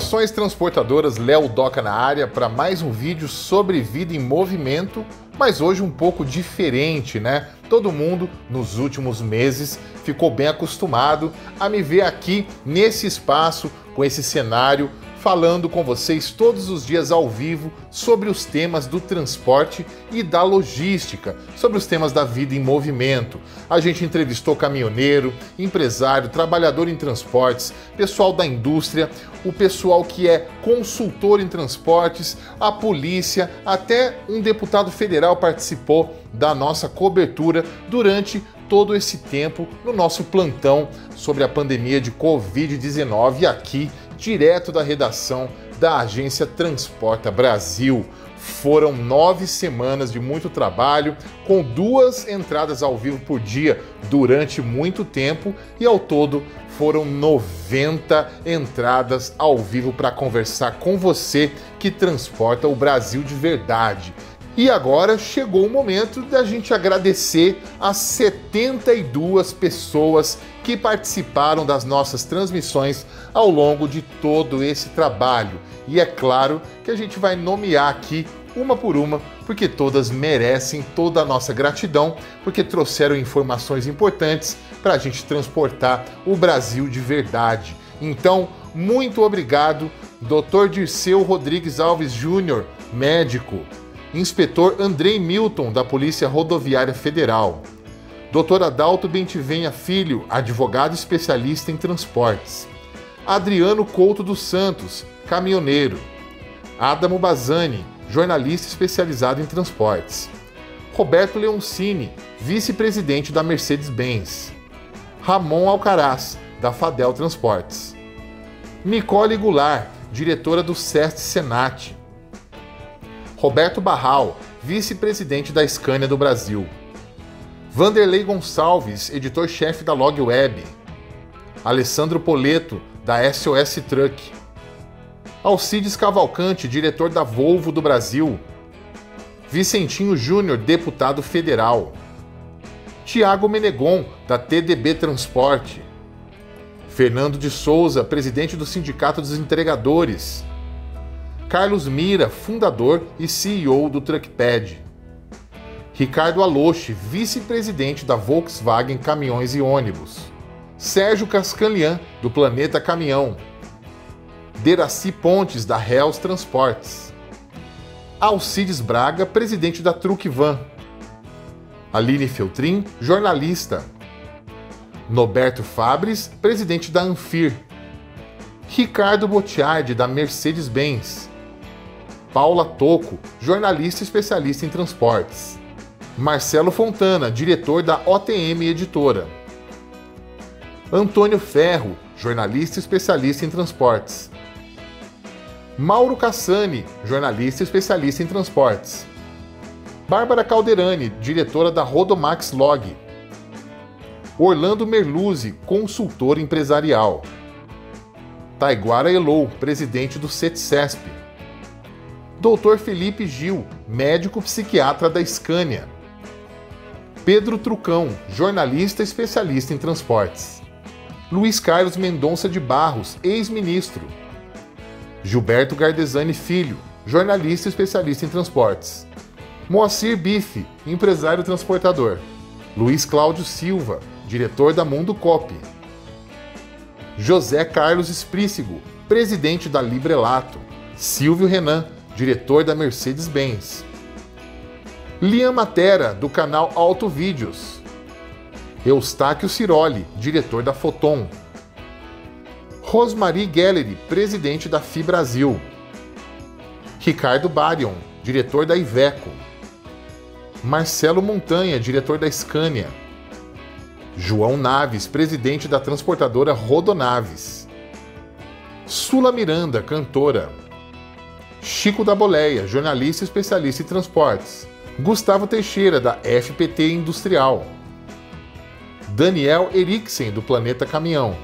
Saudações transportadoras, Léo Doca na área para mais um vídeo sobre vida em movimento, mas hoje um pouco diferente, né? Todo mundo nos últimos meses ficou bem acostumado a me ver aqui nesse espaço com esse cenário falando com vocês todos os dias ao vivo sobre os temas do transporte e da logística, sobre os temas da vida em movimento. A gente entrevistou caminhoneiro, empresário, trabalhador em transportes, pessoal da indústria, o pessoal que é consultor em transportes, a polícia, até um deputado federal participou da nossa cobertura durante todo esse tempo no nosso plantão sobre a pandemia de Covid-19 aqui direto da redação da agência Transporta Brasil. Foram nove semanas de muito trabalho, com duas entradas ao vivo por dia durante muito tempo, e ao todo foram 90 entradas ao vivo para conversar com você que transporta o Brasil de verdade. E agora chegou o momento da gente agradecer as 72 pessoas que participaram das nossas transmissões ao longo de todo esse trabalho. E é claro que a gente vai nomear aqui uma por uma, porque todas merecem toda a nossa gratidão, porque trouxeram informações importantes para a gente transportar o Brasil de verdade. Então, muito obrigado, Dr. Dirceu Rodrigues Alves Júnior, médico, Inspetor Andrei Milton, da Polícia Rodoviária Federal. Dr. Adalto Bentivenha Filho, advogado especialista em transportes. Adriano Couto dos Santos, caminhoneiro. Adamo Bazani, jornalista especializado em transportes. Roberto Leoncini, vice-presidente da Mercedes-Benz. Ramon Alcaraz, da Fadel Transportes. Nicole Goulart, diretora do SEST Senat. Roberto Barral, vice-presidente da Scania do Brasil. Vanderlei Gonçalves, editor-chefe da Log Web. Alessandro Poleto, da SOS Truck. Alcides Cavalcante, diretor da Volvo do Brasil. Vicentinho Júnior, deputado federal. Tiago Menegon, da TDB Transporte. Fernando de Souza, presidente do Sindicato dos Entregadores. Carlos Mira, fundador e CEO do Truckpad. Ricardo Aloche, vice-presidente da Volkswagen Caminhões e Ônibus. Sérgio Cascanlian, do Planeta Caminhão. Deraci Pontes, da Hells Transportes. Alcides Braga, presidente da Truckvan. Aline Feltrin, jornalista. Noberto Fabres, presidente da Anfir. Ricardo Botiardi, da Mercedes-Benz. Paula Toco, jornalista especialista em transportes. Marcelo Fontana, diretor da OTM Editora. Antônio Ferro, jornalista especialista em transportes. Mauro Cassani, jornalista especialista em transportes. Bárbara Calderani, diretora da Rodomax Log. Orlando Merluzzi, consultor empresarial. Taiguara Elou, presidente do CETCESP. Dr. Felipe Gil, médico psiquiatra da Scania. Pedro Trucão, jornalista especialista em transportes. Luiz Carlos Mendonça de Barros, ex-ministro. Gilberto Gardesani Filho, jornalista especialista em transportes. Moacir Bife, empresário transportador. Luiz Cláudio Silva, diretor da Mundo Cop. José Carlos Esprícigo, presidente da Librelato. Silvio Renan, diretor da Mercedes-Benz. Liam Matera, do canal Auto Vídeos. Eustáquio Ciroli, diretor da Foton. Rosmarie Gallery, presidente da FIBrasil. Ricardo Barion, diretor da Iveco. Marcelo Montanha, diretor da Scania. João Naves, presidente da transportadora Rodonaves. Sula Miranda, cantora. Chico da Boleia, jornalista especialista em transportes. Gustavo Teixeira, da FPT Industrial. Daniel Eriksen, do Planeta Caminhão.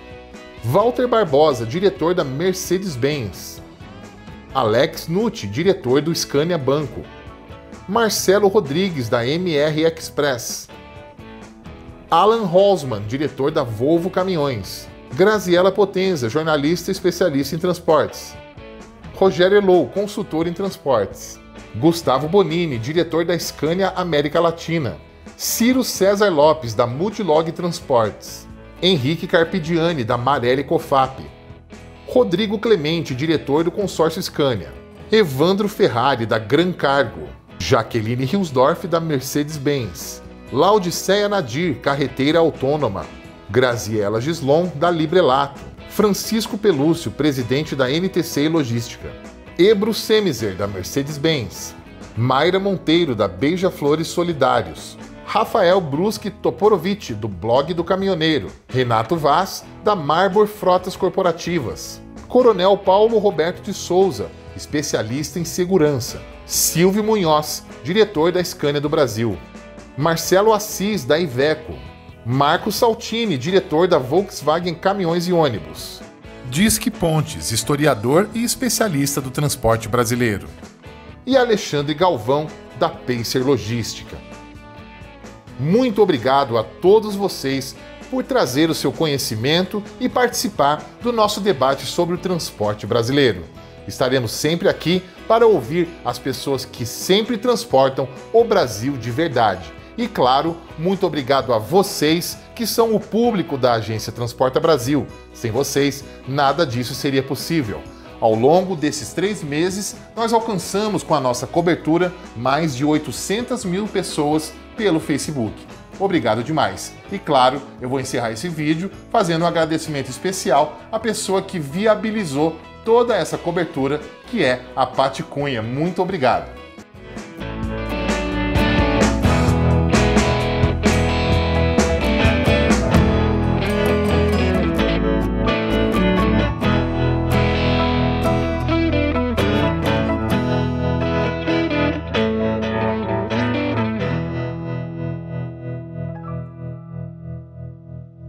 Walter Barbosa, diretor da Mercedes-Benz. Alex Nutti, diretor do Scania Banco. Marcelo Rodrigues, da MR Express. Alan Holzman, diretor da Volvo Caminhões. Graziela Potenza, jornalista especialista em transportes. Rogério Elou, consultor em transportes. Gustavo Bonini, diretor da Scania América Latina. Ciro César Lopes, da Multilog Transportes. Henrique Carpidiani, da Marelli Cofap. Rodrigo Clemente, diretor do consórcio Scania. Evandro Ferrari, da Gran Cargo. Jaqueline Hilsdorf, da Mercedes-Benz. Laudiceia Nadir, carreteira autônoma. Graziela Gislon, da Librelato. Francisco Pelúcio, presidente da NTC Logística. Ebro Semizer, da Mercedes-Benz. Mayra Monteiro, da Beija Flores Solidários. Rafael Brusque Toporovic, do blog do Caminhoneiro. Renato Vaz, da Marbor Frotas Corporativas. Coronel Paulo Roberto de Souza, especialista em segurança. Silvio Munhoz, diretor da Scania do Brasil. Marcelo Assis, da Iveco. Marcos Saltini, diretor da Volkswagen Caminhões e Ônibus. Disque Pontes, historiador e especialista do transporte brasileiro. E Alexandre Galvão, da Pacer Logística. Muito obrigado a todos vocês por trazer o seu conhecimento e participar do nosso debate sobre o transporte brasileiro. Estaremos sempre aqui para ouvir as pessoas que sempre transportam o Brasil de verdade. E claro, muito obrigado a vocês que são o público da agência Transporta Brasil. Sem vocês, nada disso seria possível. Ao longo desses três meses, nós alcançamos com a nossa cobertura mais de 800 mil pessoas pelo Facebook. Obrigado demais. E claro, eu vou encerrar esse vídeo fazendo um agradecimento especial à pessoa que viabilizou toda essa cobertura, que é a Pati Cunha. Muito obrigado.